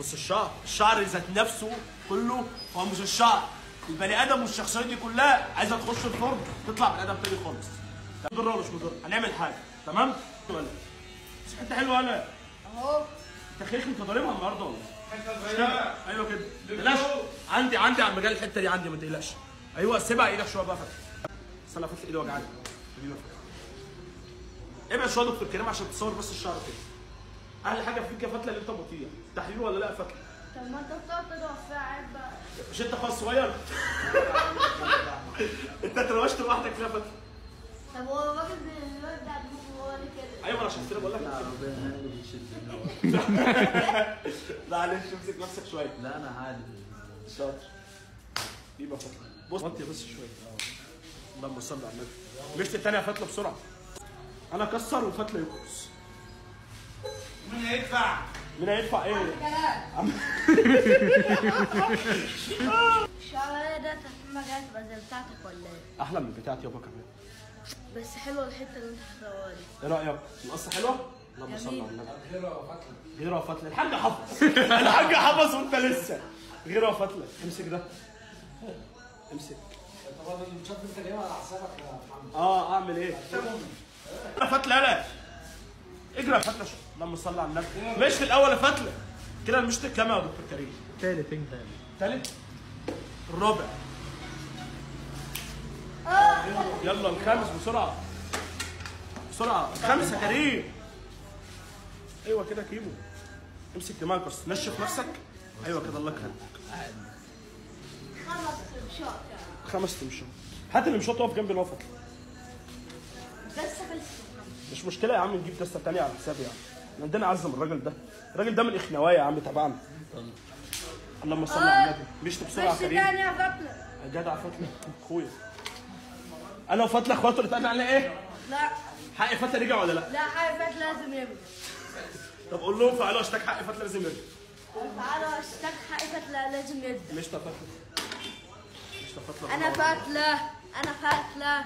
بص الشعر الشعر ذات نفسه كله هو مش الشعر. البني آدم والشخصيه دي كلها عايزة تخش الفرن تطلع بني آدم تاني خالص. مضر ولا مش مضر هنعمل حاجة تمام؟ ولا بس حتة حلوة ولا أهو. أنت خيخ انت ضاربها النهارده ولا؟ أيوه كده. تقلقش. عندي عندي على المجال الحتة دي عندي ما تقلقش. أيوه سيبها إيدك شوية بقى فتحي استنى فتحي إيدي وجعاني. ابعد شوية دكتور كريم عشان تصور بس الشعر كده. أحلى حاجة فيك يا فتلة اللي أنت بطيء تحليل ولا لا يا فتلة؟ طب ما أنت بتقعد تضغط فيها عيب بقى. مش أنت خالص صغير أنت اتروشت لوحدك فيها فتلة. طب هو الراجل اللي ده هو اللي كده. أيوه أنا عشان كده بقول لك. لا ربنا بيشد معلش امسك نفسك شوية. لا أنا عادي شاطر. يبقى فتلة. بص. وطي بس شوية. اللهم صل على النبي. مشت التانية يا فتلة بسرعة. أنا أكسر وفتلة يكرس. مين هيدفع؟ مين هيدفع إيه؟ الشعر ده تفهمها تبقى زي بتاعتك ولا إيه؟ أحلى من بتاعتي يابا كمان بس حلوة الحتة اللي أنت حطاها لي إيه رأيك؟ القصة حلوة؟ اللهم صل على. النبي غيره وفتله غيره وفتله الحاج حفظ الحاج حفظ وأنت لسه غيره وفتله امسك ده امسك طب أنا الماتشات أنت جايبها على حسابك يا محمد آه أعمل إيه؟ فتله يلا اجري يا فتله شو؟ اللهم صل على النبي. مش في الأول يا فتله كده المشط كام يا دكتور كريم؟ تالت انت تالت. الرابع. يلا الخامس بسرعة. بسرعة. الخامس يا كريم. أيوه كده كيمو امسك دماغك بس. نشف نفسك. أيوه كده الله يكرمك خلص الشعر خمس تمشات هات المشط واقف جنبي بس خلص مش مشكلة يا عم نجيب دسته تانية على حسابي يعني. عندنا عزم الراجل ده. الراجل ده من اخنوايا يا عم تبعنا اللهم صل على النبي. مشت بسرعة كريم. تاني يا فتله جدع فتله أخويا. أنا وفتله أخواته اللي اتقال علينا إيه؟ لا. حق فتله رجع ولا لا؟ لا حاجة فات لازم يبقى طب قول لهم فعلوا اشتاك حق فتله لازم يرجع. تعالى اشتاق حق فتله لازم يبدا مش فتله مش فتله أنا فتله أنا فتله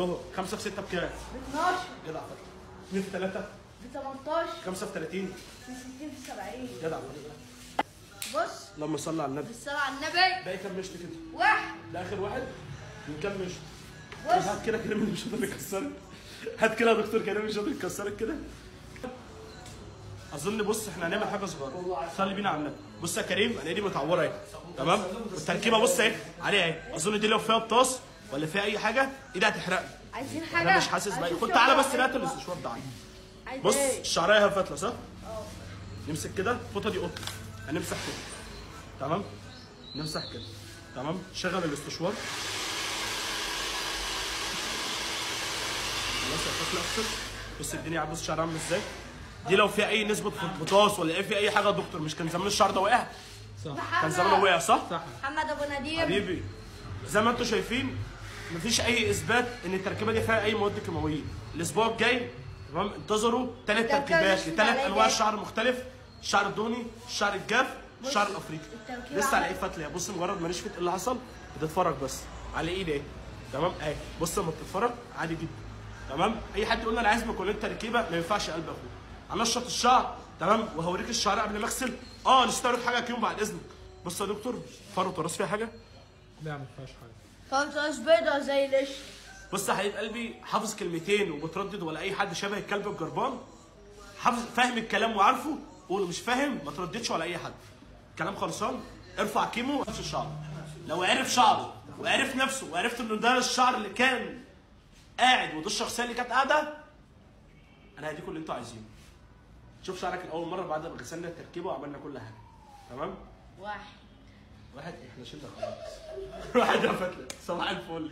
له خمسة في ستة بكام؟ ب 12 جدع فتله اثنين في ثلاثة. ب 18 خمسه في 30 ب 60 ب 70 جدع فتله بص. اللهم صل على النبي. بالصلاة على النبي. باقي كام مشط كده؟ واحد. ده آخر واحد؟ من كام مشط؟ بص. هات كده كريم اللي مش قادر يكسرك هات كده يا دكتور كريم مش قادر يكسرك كده. أظن بص إحنا هنعمل حاجة صغيرة. صلي بينا على النبي. بص يا كريم أنا إيدي متعورة أهي. تمام؟ والتركيبة بص أهي. عليها أهي. أظن دي لو فيها بطاس ولا فيها أي حاجة إيدي هتحرقني. عايزين حاجة. أنا مش حاسس بأي. خد تعالى بس نقتل الاستشوار ده بص إيه؟ الشعرايه هي فتله صح؟ نمسك كده. الفوطه دي قطة. هنمسح كده. تمام؟ نمسح كده. تمام؟ شغل الاستشوار. خلاص يا فتله اقفل بص الدنيا بص شعرها عامل إزاي. دي لو فيها أي نسبة فطاس ولا إيه في أي حاجة يا دكتور؟ مش كان زمان الشعر ده واقع؟ كان زمانه وقع صح؟ محمد أبو نديم حبيبي زي ما أنتم شايفين مفيش أي إثبات إن التركيبة دي فيها أي مواد كيماوية. الأسبوع الجاي تمام؟ انتظروا ثلاث تركيبات لثلاث أنواع ده. شعر مختلف. الشعر الدوني الشعر الجاف الشعر الأفريقي. التركيبة لسه على إيه فتله بص مجرد ما نشفت إيه اللي حصل؟ بتتفرج بس. على ايدي اهي تمام؟ أهي. بص لما بتتفرج عادي جدا. تمام؟ أي حد يقول لي أنا عايز مكونات تركيبة ما ينفعش قلب أخوه. هنشط الشعر تمام؟ وهوريك الشعر قبل ما أغسل. آه نسيت اوريك حاجة كيوم بعد إذنك. بص يا دكتور فروه الراس فيها حاجة؟ لا ما فيهاش حاجة. فانتوس بيضة زي القشطة. بص يا حبيب قلبي حافظ كلمتين وبتردد ولا أي حد شبه الكلب الجربان حافظ فاهم الكلام وعارفه قول مش فاهم ما ترددش ولا أي حد. كلام خلصان ارفع كيمو وامشي الشعر. لو عرف شعره وعرف نفسه وعرفت إنه ده الشعر اللي كان قاعد وده الشخصية اللي كانت قاعدة أنا هديكم اللي أنتوا عايزينه. شوف شعرك الأول مرة بعد ما غسلنا التركيبة وعملنا كل حاجة. تمام؟ واحد. واحد إحنا شلنا خلاص. واحد يا فتله صباح الفل.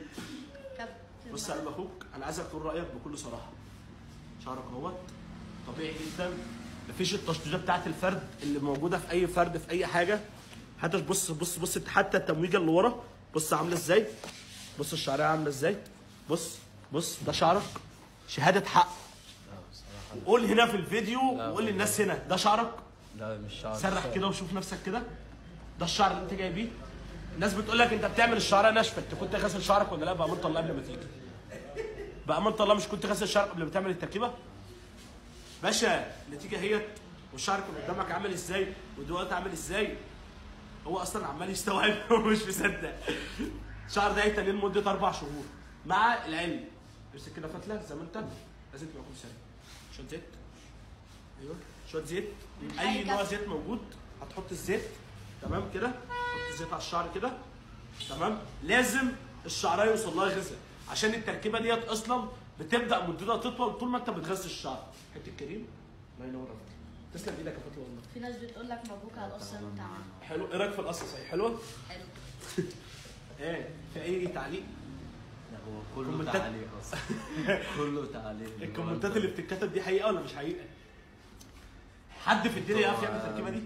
بص يا قلب أخوك أنا عايزك تقول رأيك بكل صراحة. شعرك أهوت. طبيعي جدا. مفيش التشطيبه بتاعت الفرد اللي موجودة في أي فرد في أي حاجة. حتى بص بص بص حتى التمويجه اللي ورا. بص عاملة إزاي؟ بص الشعرية عاملة إزاي؟ بص بص ده شعرك. شهادة حق. قول هنا في الفيديو وقول للناس هنا ده شعرك؟ لا مش شعر سرح كده وشوف نفسك كده. ده الشعر اللي انت جاي بيه. الناس بتقول لك انت بتعمل الشعريه ناشفه انت كنت غاسل شعرك ولا لا؟ بامانه الله قبل ما تيجي. بامانه الله مش كنت غاسل شعرك قبل ما تعمل التركيبة؟ باشا النتيجة هي والشعر كان قدامك عامل إزاي ودلوقتي عامل إزاي؟ هو أصلا عمال يستوعب ومش مصدق. الشعر ده هيتنين لمدة أربع شهور مع العلم. امسك كده فتلة زي ما انت. لازم تبقى كل سنة. شوية زيت. أيوه. شوية زيت. اي أي نوع كف. زيت موجود هتحط الزيت تمام كده؟ حط الزيت على الشعر كده. تمام؟ لازم الشعرايه يوصل لها غذاء. عشان التركيبة ديت أصلا بتبدأ مدتها تطول طول ما أنت بتغذي الشعر. حتة كريم. الله ينور عليك تسلم إيدك يا فتوى والله. في ناس بتقول لك مبروك على القصة عاملها حلو. إيه رأيك في القصة؟ صحيح. حلوة؟ حلو. إيه؟ في أي تعليق؟ لا هو كله تعليق أصلا. كله تعليق. الكومنتات اللي بتتكتب دي حقيقة ولا مش حقيقة؟ حد في الدنيا يعرف يعمل التركيبة دي؟